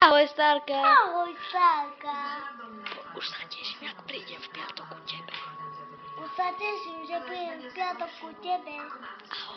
Ahoj Starka. Ahoj Starka. Už sa teším, ak prídem v piatok u tebe. Už sa teším, že prídem v piatok ku tebe. Ahoj.